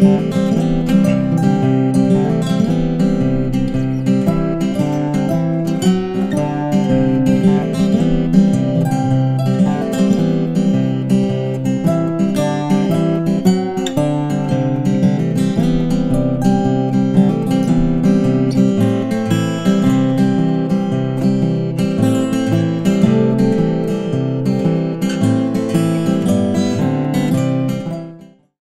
you